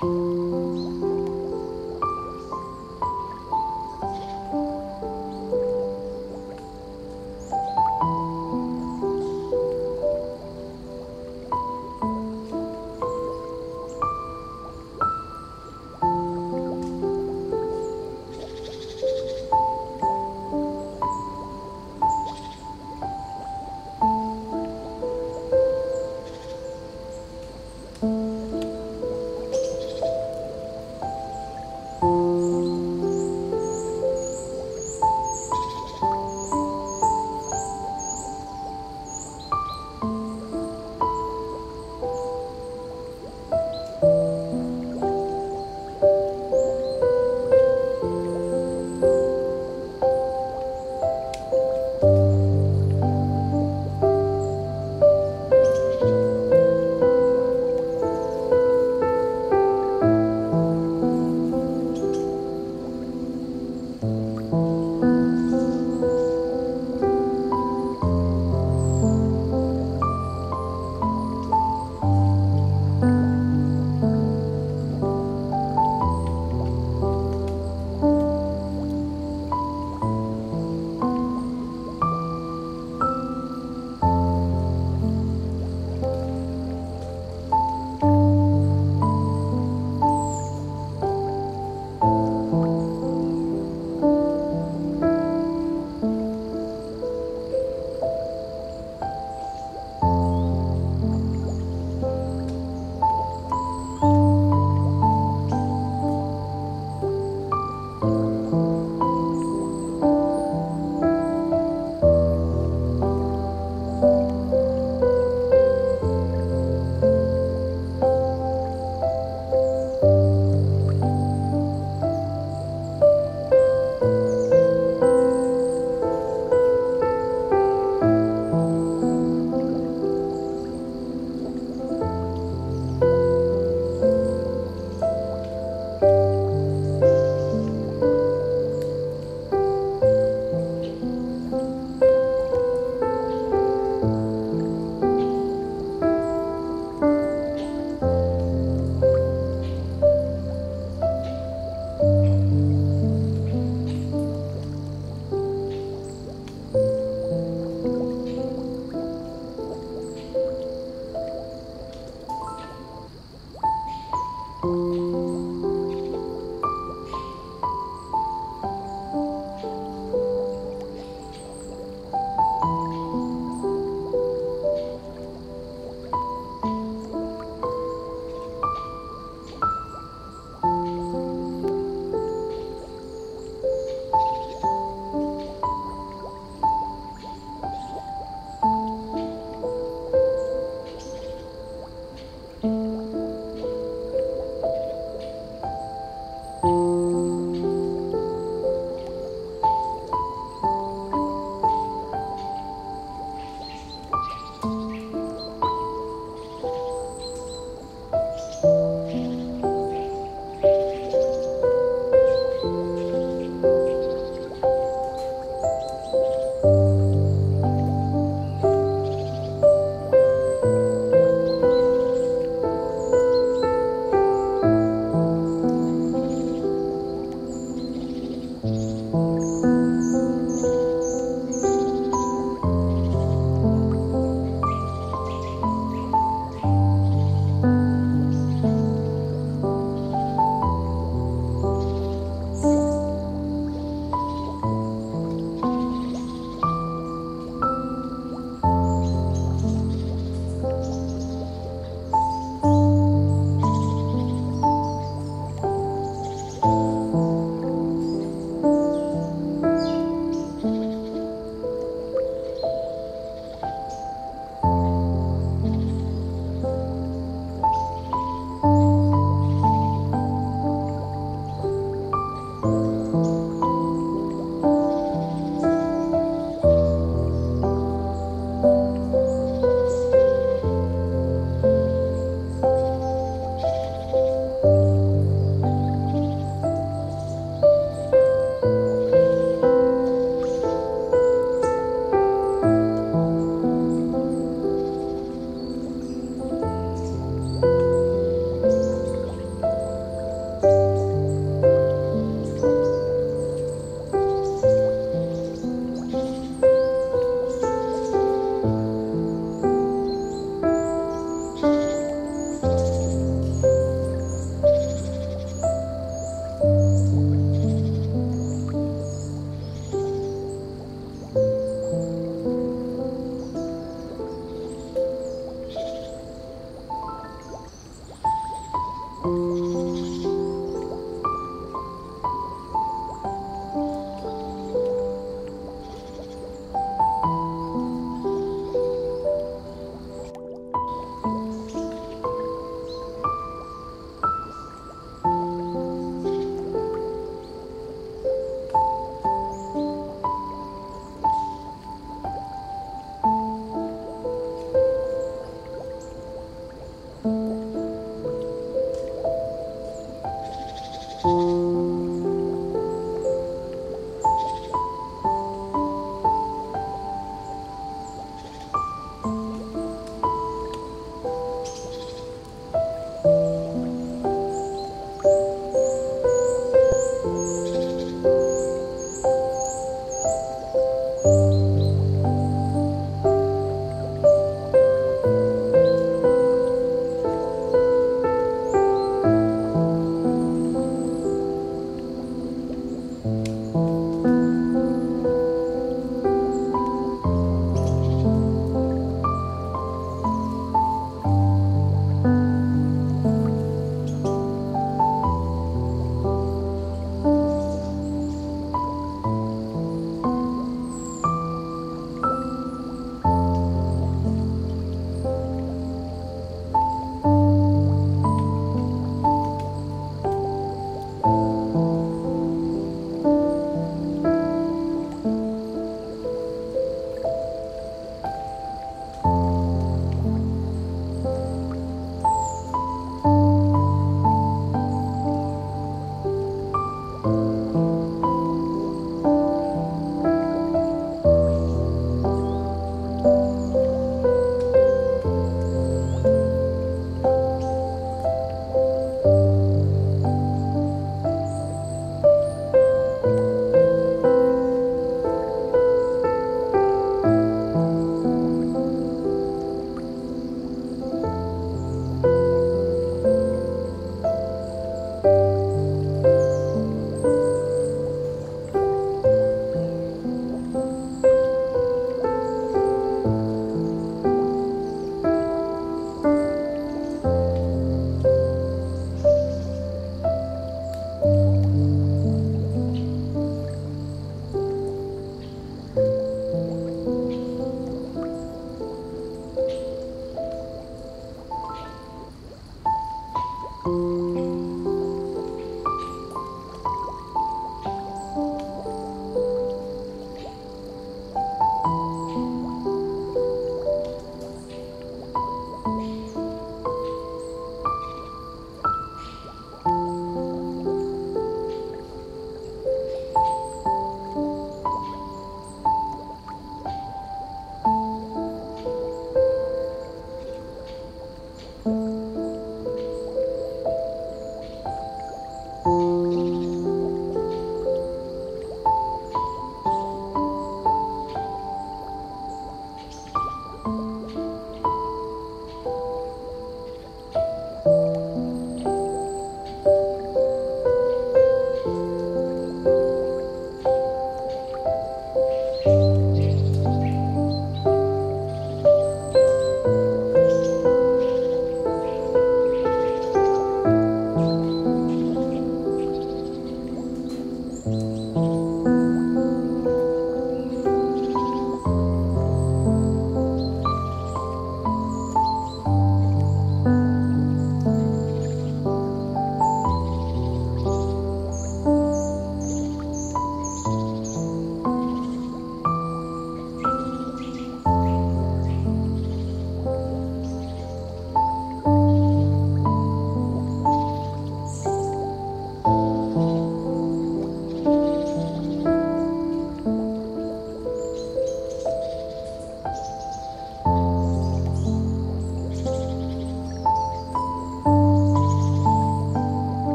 嗯。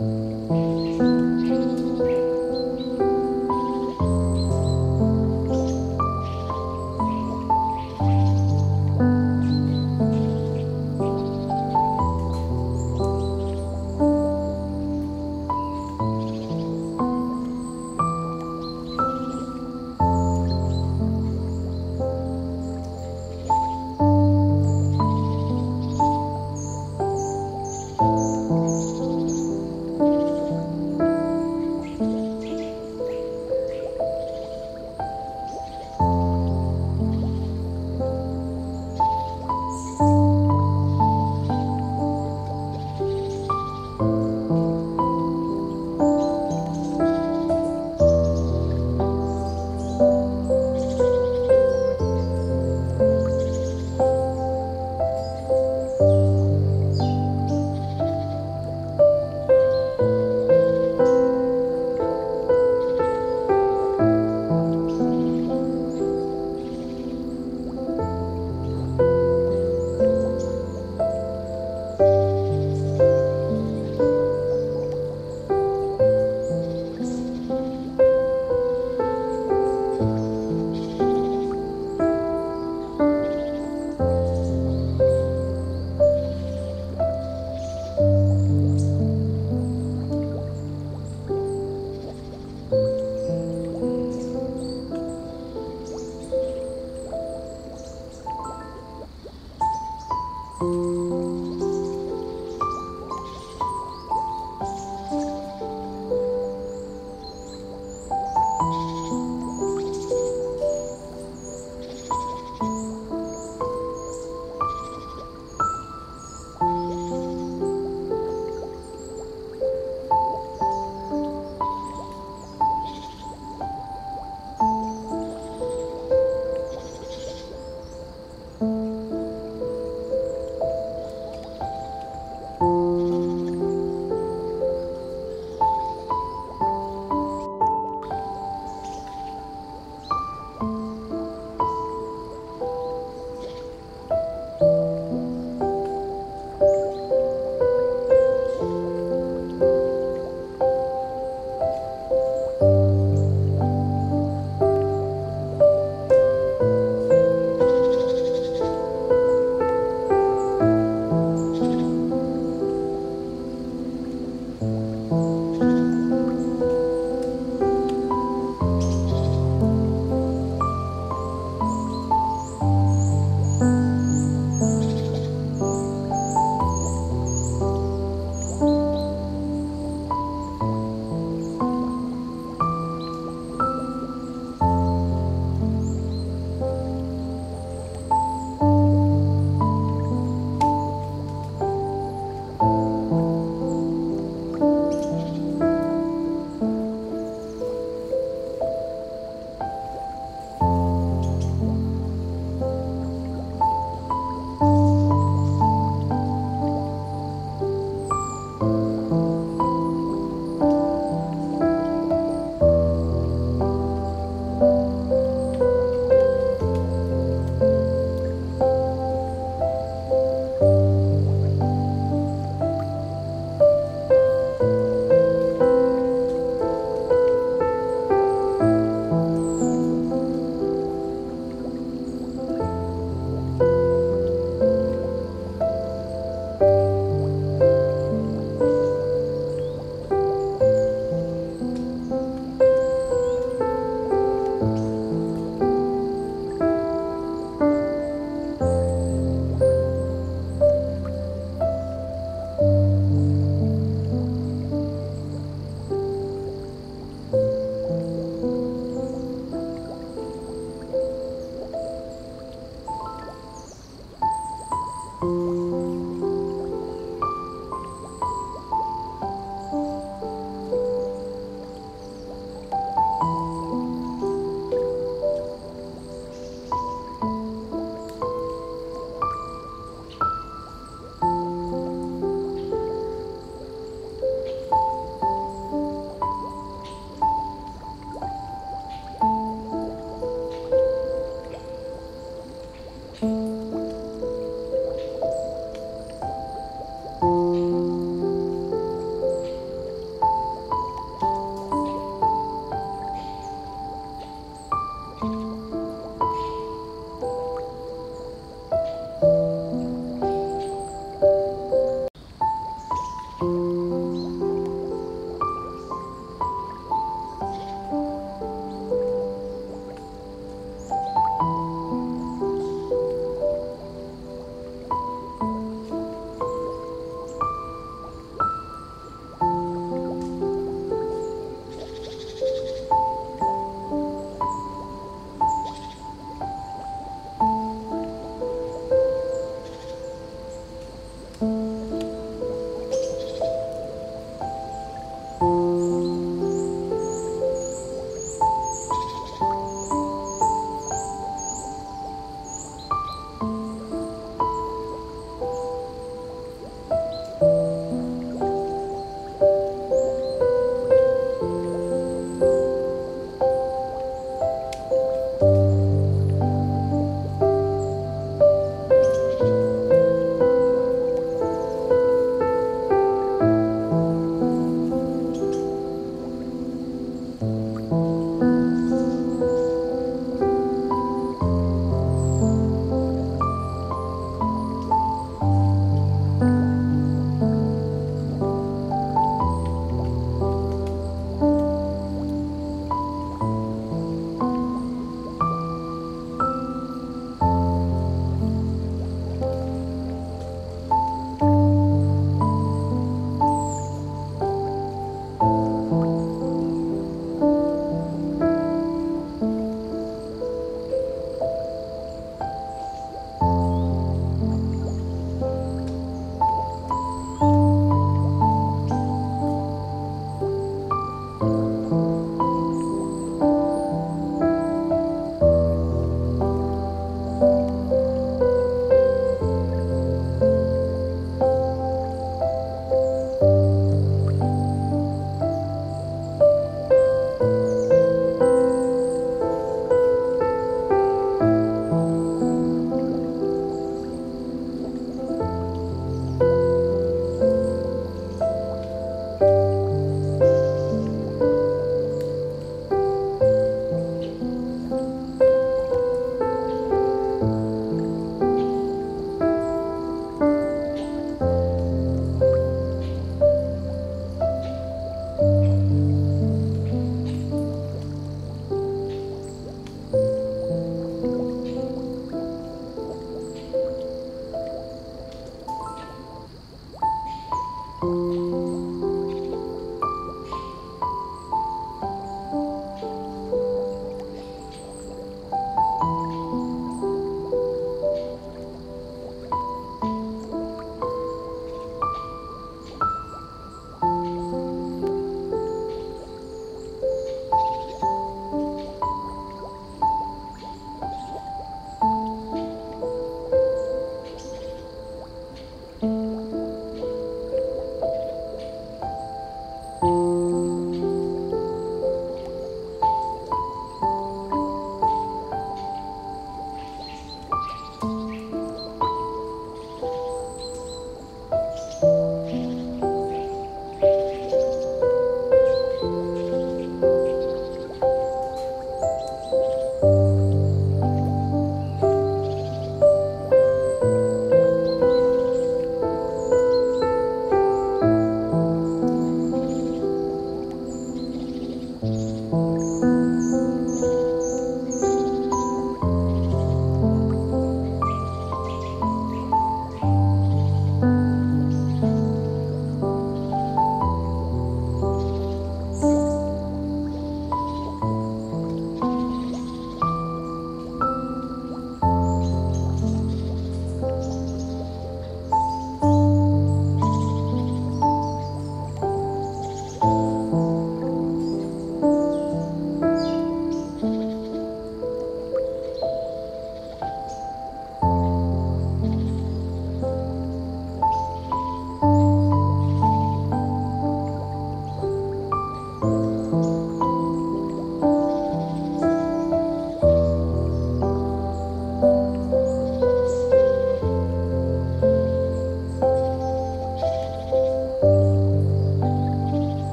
Mm-hmm.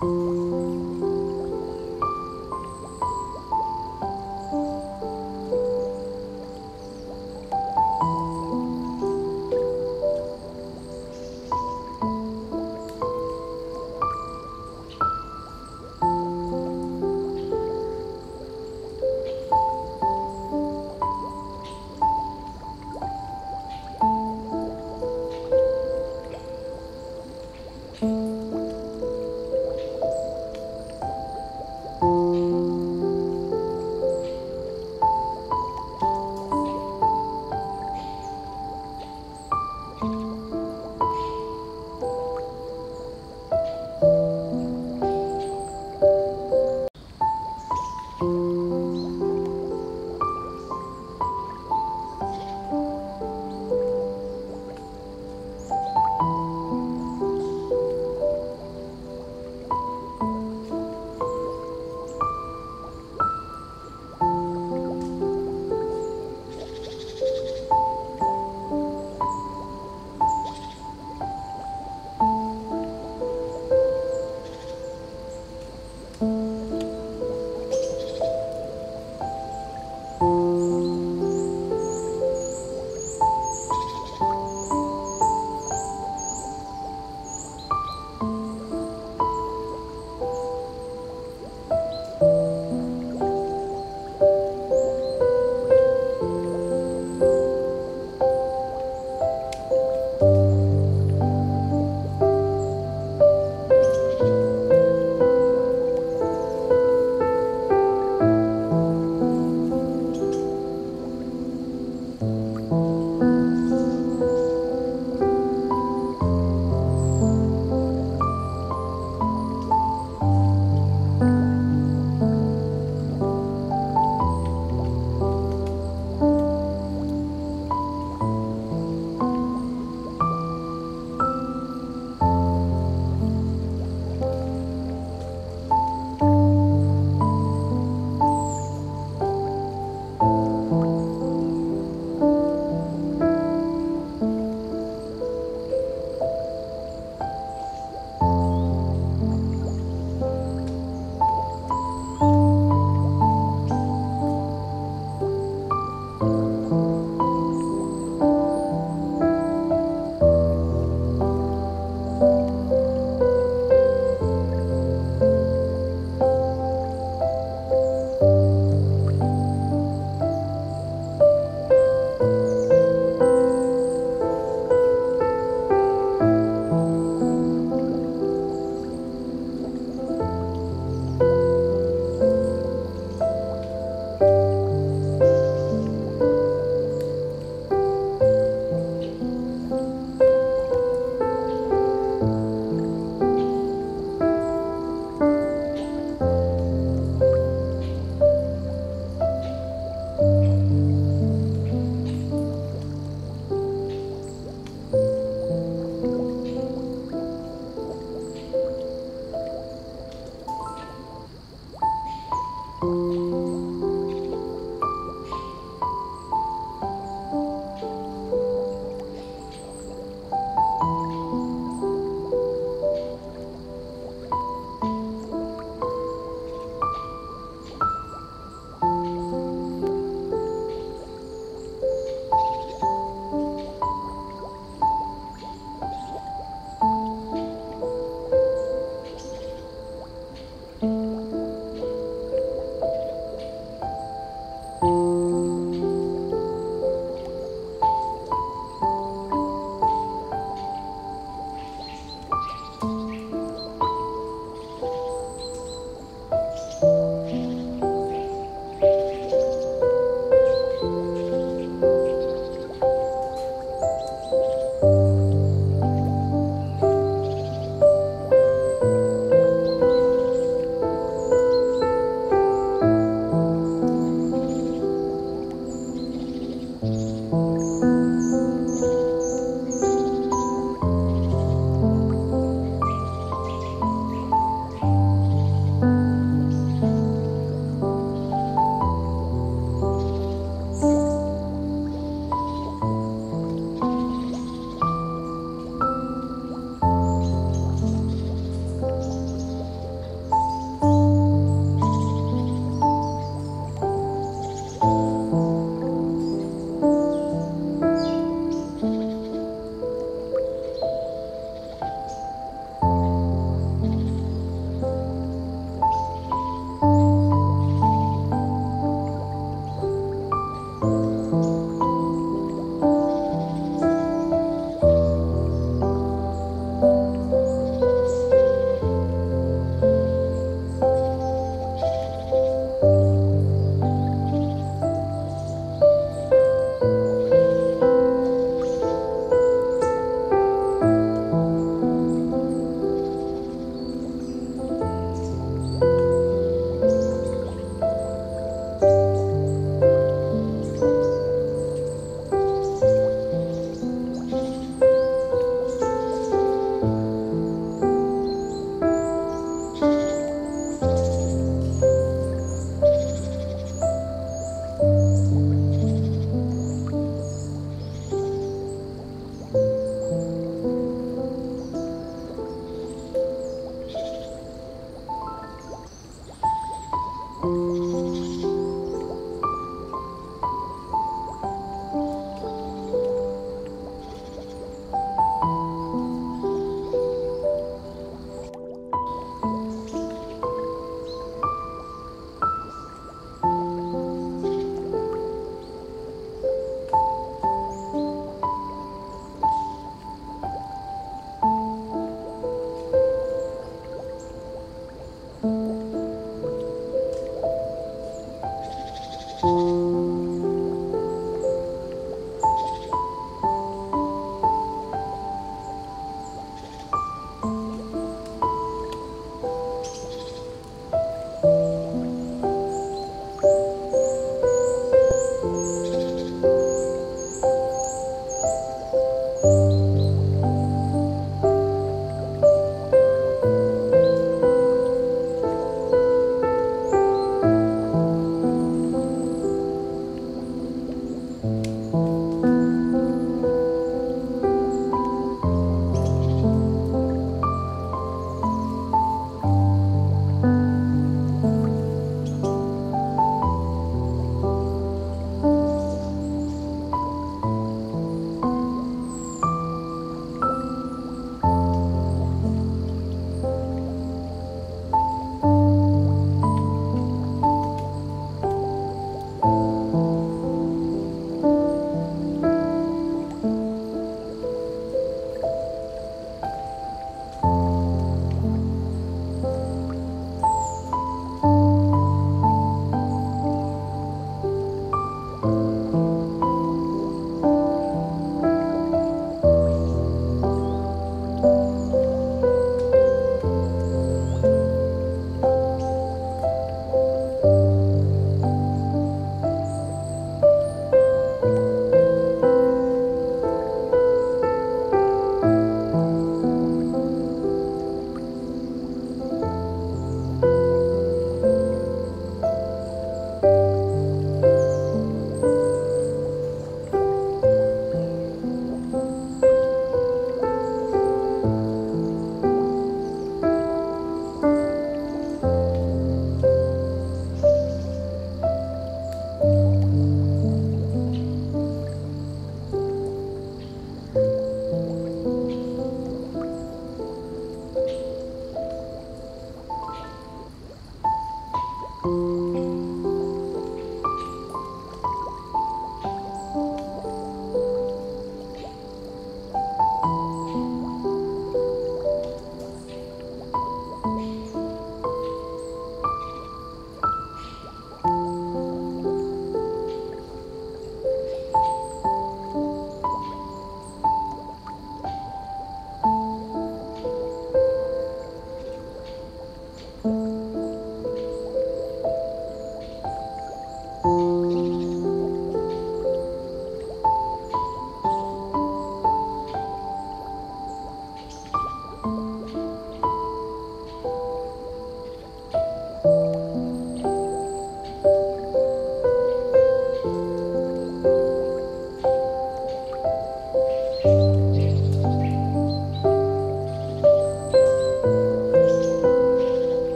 嗯。